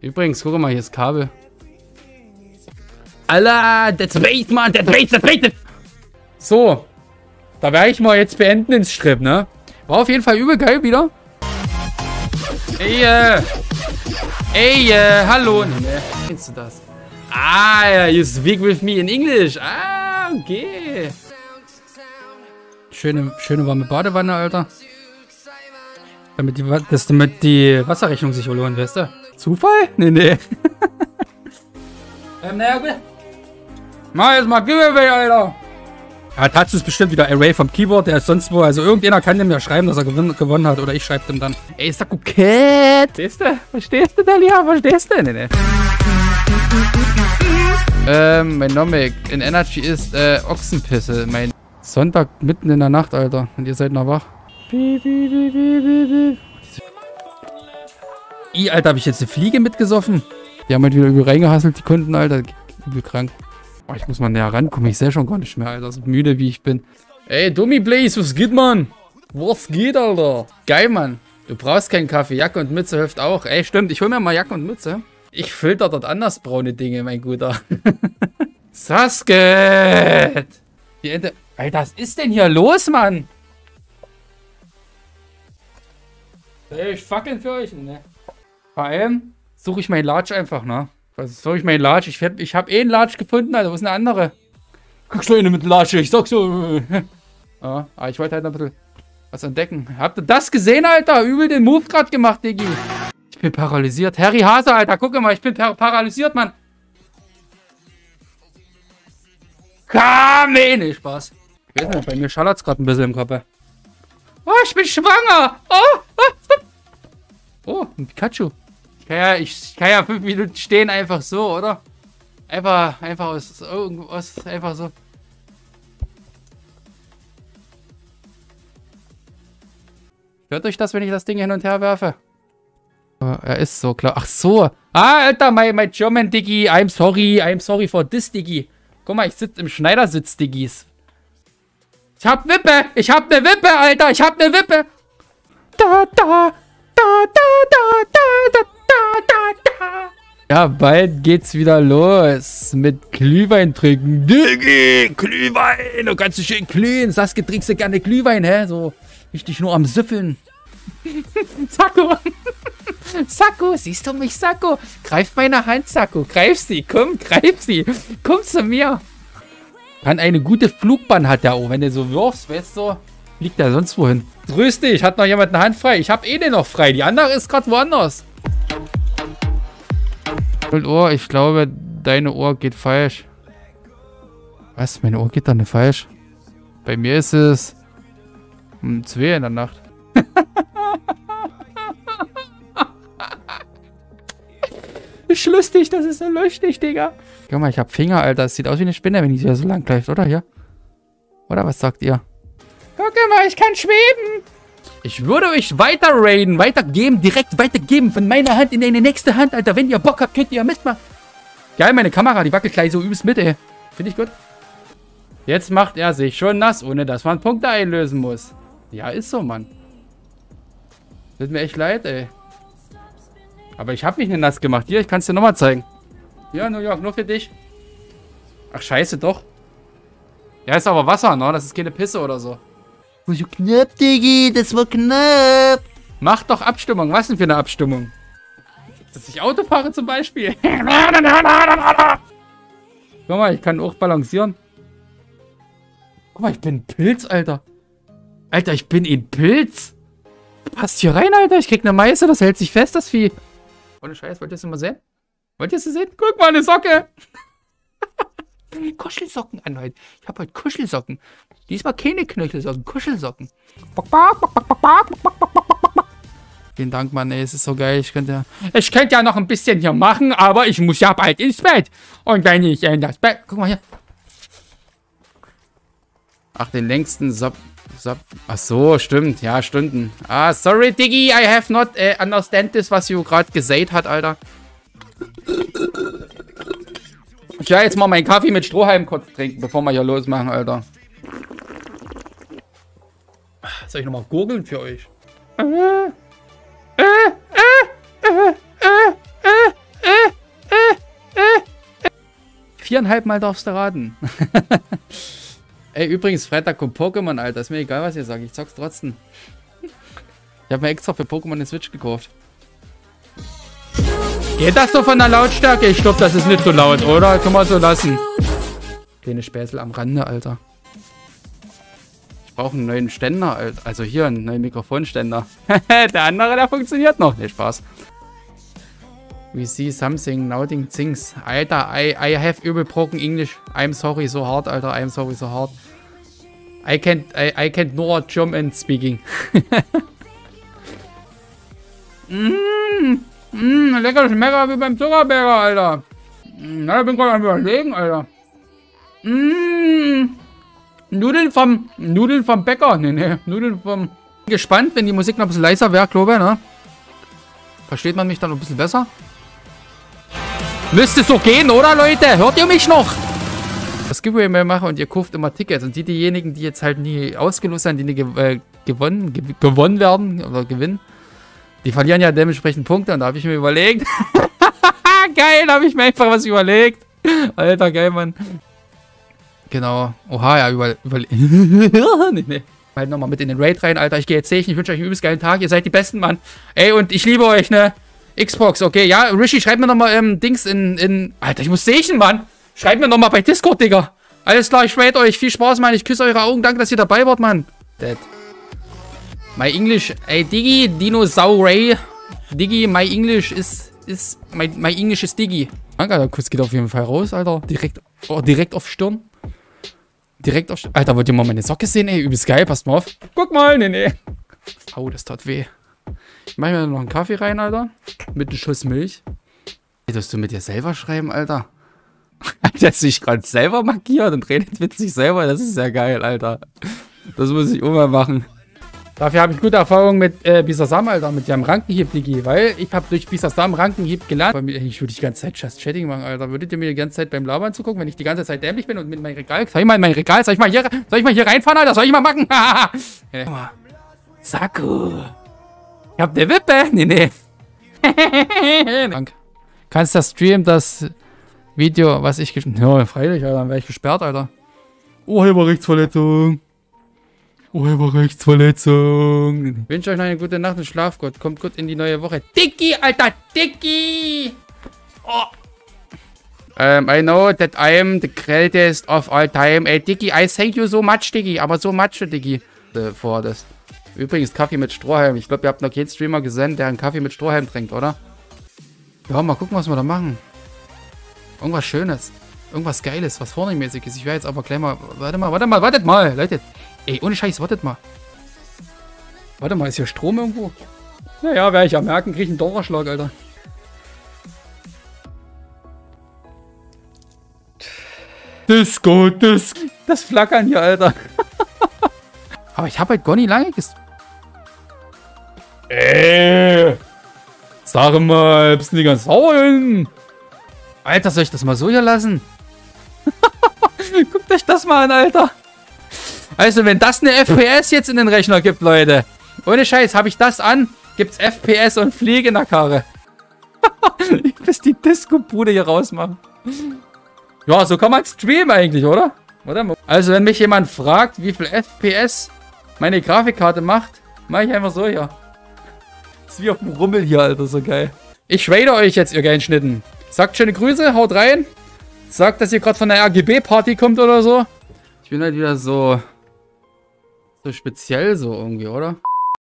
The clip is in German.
Übrigens, guck mal, hier ist Kabel. Alter, that's bait, man, that's bait, that's bait. So. Da werde ich mal jetzt beenden ins Strip, ne? War auf jeden Fall übel geil wieder. Ey, äh. Ey, äh, hallo. Nee, kennst du das? Ah, you speak with me in English. Ah, okay. Schöne, schöne warme Badewanne, Alter. Damit die, das, damit die Wasserrechnung sich verloren, weißt du? Zufall? Nee, nee. ähm, naja, gut. Mach jetzt mal Giveaway, Alter. Ja, Tatsu ist bestimmt wieder Array vom Keyboard, der ist sonst wo. Also irgendjemand kann dem ja schreiben, dass er gewin gewonnen hat. Oder ich schreibe dem dann. Ey, ist Saku Cat. Verstehst du? Verstehst du, Dalia? Verstehst du? Nee, nee. Ähm, mein Name in Energy ist äh, Ochsenpisse. Mein Sonntag mitten in der Nacht, Alter. Und ihr seid noch wach. Piep, piep, piep, piep, piep. I, Alter, habe ich jetzt eine Fliege mitgesoffen? Die haben halt wieder übel reingehasselt, die Kunden, Alter. Übel krank. Oh, ich muss mal näher rankommen. Ich sehe schon gar nicht mehr, Alter. So müde, wie ich bin. Ey, Dummy Blaze, was geht, Mann? Was geht, Alter? Geil, Mann. Du brauchst keinen Kaffee. Jacke und Mütze hilft auch. Ey, stimmt. Ich hol mir mal Jacke und Mütze. Ich filter dort anders braune Dinge, mein Guter. Sasket! Die Ente. Alter, was ist denn hier los, Mann? Ey, ich fackeln für euch, ne? Vor allem suche ich meinen Large einfach, ne? Was suche ich meinen Large? Ich, hab, ich habe eh einen Large gefunden, Alter. Wo ist eine andere? Guckst du eine mit Large? Ich sag so. ja, aber ich wollte halt ein bisschen was entdecken. Habt ihr das gesehen, Alter? Übel den Move gerade gemacht, Diggi. Ich bin paralysiert. Harry Hase, Alter. Guck mal, ich bin par paralysiert, Mann. Kam, nee, nee, Spaß. Weiß nicht, bei mir schallert's gerade ein bisschen im Kopf. Oh, ich bin schwanger. Oh, oh, oh. ein Pikachu. Ich kann, ja, ich kann ja fünf Minuten stehen, einfach so, oder? Einfach, einfach aus irgendwas, einfach so. Hört euch das, wenn ich das Ding hin und her werfe? er ist so klar. Ach so. Ah, Alter, my, my German Diggi. I'm sorry. I'm sorry for this Diggi. Guck mal, ich sitze im Schneidersitz, Diggis. Ich hab Wippe. Ich hab ne Wippe, Alter. Ich hab ne Wippe. Da, da. Ja, bald geht's wieder los mit Glühwein trinken. Diggi, Glühwein. Du kannst dich schön glühen. Saskia, trinkst du gerne Glühwein, hä? So richtig nur am Süffeln. Sakko. Sakko, siehst du mich, Sakko? Greif meine Hand, Sakko. Greif sie, komm, greif sie. Komm zu mir. Kann eine gute Flugbahn hat der auch. Wenn du so wirfst, weißt du, liegt er sonst wohin. Grüß dich, hat noch jemand eine Hand frei? Ich habe eh den noch frei. Die andere ist gerade woanders. Ohr, ich glaube, deine Ohr geht falsch. Was? Meine Ohr geht da nicht falsch? Bei mir ist es um zwei in der Nacht. ist lustig, das ist so lustig, Digga. Guck mal, ich hab Finger, Alter. Das sieht aus wie eine Spinne, wenn die so lang läuft, oder? Hier? Oder was sagt ihr? Guck mal, ich kann schweben. Ich würde euch weiter raiden, weitergeben, direkt weitergeben von meiner Hand in deine nächste Hand, Alter. Wenn ihr Bock habt, könnt ihr mitmachen. Geil, meine Kamera, die wackelt gleich so übelst mit, ey. Finde ich gut. Jetzt macht er sich schon nass, ohne dass man Punkte einlösen muss. Ja, ist so, Mann. Tut mir echt leid, ey. Aber ich habe mich nicht nass gemacht. Hier, ich kann es dir nochmal zeigen. Ja, New York, nur für dich. Ach, scheiße, doch. Ja, ist aber Wasser, ne? Das ist keine Pisse oder so. War so knapp, Diggi. Das war knapp. Mach doch Abstimmung. Was denn für eine Abstimmung? Dass ich Auto fahre zum Beispiel. Guck mal, ich kann auch balancieren. Guck mal, ich bin ein Pilz, Alter. Alter, ich bin ein Pilz. Passt hier rein, Alter. Ich krieg eine Meiße. Das hält sich fest, das Vieh. Ohne Scheiß, wollt ihr es mal sehen? Wollt ihr es sehen? Guck mal, eine Socke. Kuschelsocken an heute. Ich habe heute Kuschelsocken. Diesmal keine Knöchelsocken, Kuschelsocken. Vielen Dank, Mann, ey, es ist so geil. Ich könnte, ich könnte ja noch ein bisschen hier machen, aber ich muss ja bald ins Bett. Und wenn ich in das Bett... Guck mal hier. Ach, den längsten Sub... Sub... Ach so, stimmt. Ja, Stunden. Ah, sorry, Diggy, I have not uh, understand this, was you gerade gesagt hat, Alter ich ja jetzt mal meinen Kaffee mit Strohhalm kurz trinken, bevor wir hier losmachen, Alter. Soll ich nochmal gurgeln für euch? Viereinhalb Mal darfst du raten. Ey, übrigens, Freitag kommt Pokémon, Alter. Ist mir egal, was ihr sagt. Ich zock's trotzdem. Ich habe mir extra für Pokémon eine Switch gekauft. Geht das so von der Lautstärke? Ich glaube, das ist nicht so laut, oder? Kann man so lassen. Kleine Späßel am Rande, Alter. Ich brauche einen neuen Ständer. Also hier, einen neuen Mikrofonständer. der andere, der funktioniert noch. Ne, Spaß. We see something nothing things. Alter, I, I have übel broken English. I'm sorry so hard, Alter. I'm sorry so hard. I can't, I, I can't nur German speaking. Mmm, mmm, lecker Schmecker wie beim Zuckerberger, Alter. Na, ich bin gerade am überlegen, Alter. Mmm, Nudeln vom, Nudeln vom Bäcker. Nee, nee, Nudeln vom... Gespannt, wenn die Musik noch ein bisschen leiser wäre, glaube ich, ne? Versteht man mich dann ein bisschen besser? Müsste so gehen, oder Leute? Hört ihr mich noch? Das Giveaway mehr mache und ihr kauft immer Tickets. Und die, diejenigen, die jetzt halt nie ausgelost sind, die nie gew äh, gewonnen, gew gewonnen werden oder gewinnen, die verlieren ja dementsprechend Punkte und da habe ich mir überlegt. geil, habe ich mir einfach was überlegt. Alter, geil, Mann. Genau. Oha, ja, über... über nee, nee. Halt nochmal mit in den Raid rein, Alter. Ich gehe jetzt sehen. Ich wünsche euch einen übelst geilen Tag. Ihr seid die Besten, Mann. Ey, und ich liebe euch, ne? Xbox, okay. Ja, Rishi, schreib mir nochmal ähm, Dings in, in... Alter, ich muss sehen, Mann. Schreibt mir nochmal bei Discord, Digga. Alles klar, ich raid euch. Viel Spaß, Mann. Ich küsse eure Augen. Danke, dass ihr dabei wart, Mann. Dead. My English, ey, Diggi, Dinosaur Diggi, my English ist, ist, my, my English ist Diggi. Danke, der Kuss geht auf jeden Fall raus, Alter. Direkt, oh, direkt auf Stirn. Direkt auf Stirn. Alter, wollt ihr mal meine Socke sehen, ey? Übelst geil, passt mal auf. Guck mal, nee, nee. Au, das tat weh. Ich mach mir noch einen Kaffee rein, Alter. Mit einem Schuss Milch. Willst du mit dir selber schreiben, Alter? Der sich gerade selber markiert und redet mit sich selber. Das ist ja geil, Alter. Das muss ich mal machen. Dafür habe ich gute Erfahrungen mit äh, Bisasam, Alter, mit dem Rankenhieb, Digi. Weil ich habe durch Bisasam Rankenhieb gelernt. Ich würde die ganze Zeit Just Chatting machen, Alter. Würdet ihr mir die ganze Zeit beim Labern zugucken, wenn ich die ganze Zeit dämlich bin und mit meinem Regal... Soll ich mal in mein Regal? Soll ich mal hier, soll ich mal hier reinfahren, Alter? Soll ich mal machen? ja. Guck mal. Saku. Ich hab ne Wippe. Nee, nee. Dank. Kannst das Stream, das Video, was ich... Ja, freilich, Alter. Dann wäre ich gesperrt, Alter. Urheberrechtsverletzung. Urheberrechtsverletzung. Ich wünsche euch noch eine gute Nacht und Schlaf gut. Kommt gut in die neue Woche. Dicky, Alter, Dicky! Oh. Um, I know that I am the greatest of all time. Ey, Dicky, I thank you so much, Dicky. Aber so much, Dicky. Äh, vor das. Übrigens, Kaffee mit Strohhalm. Ich glaube, ihr habt noch keinen Streamer gesehen, der einen Kaffee mit Strohhalm trinkt, oder? Ja, mal gucken, was wir da machen. Irgendwas Schönes. Irgendwas Geiles, was vornehmäßiges. Ich werde jetzt aber gleich mal... Warte mal, warte mal, wartet mal, Leute. Ey, ohne Scheiß, wartet mal. Warte mal, ist hier Strom irgendwo? Naja, werde ich ja merken, kriege ich einen Donnerschlag, Alter. Disco, Disco. Das Flackern hier, Alter. Aber ich habe halt gar nicht lange gest... Ey. Sag mal, bist du nicht ganz sauer? Alter, soll ich das mal so hier lassen? Guckt euch das mal an, Alter. Also, wenn das eine FPS jetzt in den Rechner gibt, Leute. Ohne Scheiß, habe ich das an, gibt's FPS und Fliege in der Karre. ich muss die Disco-Bude hier rausmachen. Ja, so kann man streamen eigentlich, oder? oder? Also, wenn mich jemand fragt, wie viel FPS meine Grafikkarte macht, mache ich einfach so hier. Ist wie auf dem Rummel hier, Alter, so geil. Ich rate euch jetzt, ihr geilen Schnitten. Sagt schöne Grüße, haut rein. Sagt, dass ihr gerade von der RGB-Party kommt oder so. Ich bin halt wieder so... So speziell so irgendwie, oder?